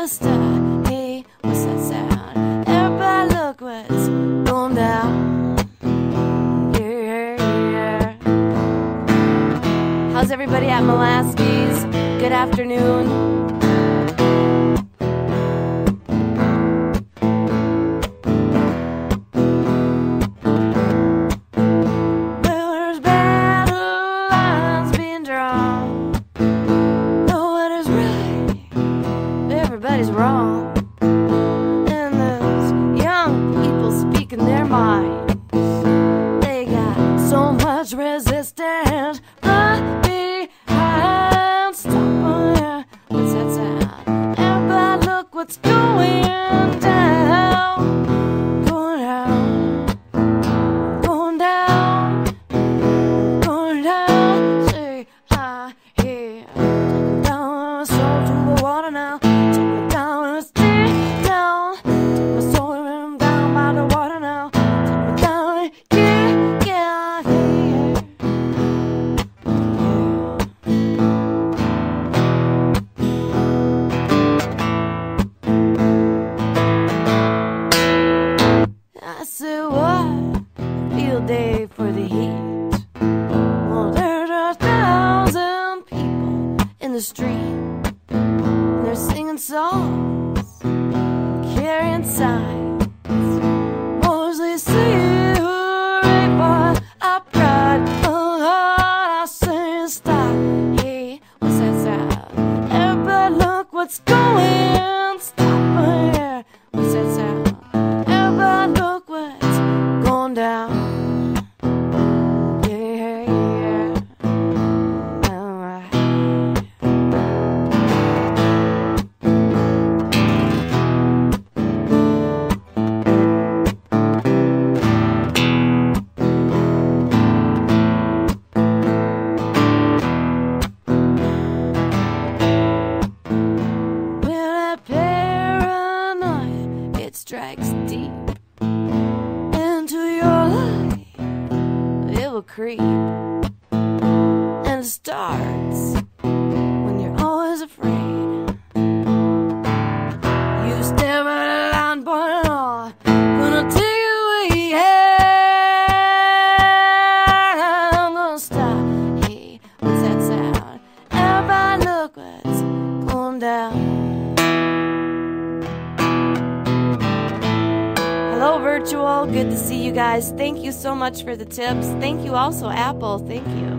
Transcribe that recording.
just. Hey, what's that sound? Everybody look what's going down. Yeah. How's everybody at Molaskies? Good afternoon. Everybody's wrong. And there's young people speaking their minds. They got so much resistance. But behind, stop there. What's that sound? Everybody, look what's going day for the heat. Well, there's a thousand people in the street. And they're singing songs, carrying signs. Mostly cigarette, but I pride heart. I say, stop. Hey, what's that sound? Everybody, look what's going. Stop creep, and it starts when you're always afraid. You stare at a line, boy, oh, gonna take you away. Yeah, I'm gonna stop. Hey, what's that sound? Everybody, look what's going down. Virtual. Good to see you guys. Thank you so much for the tips. Thank you also, Apple. Thank you.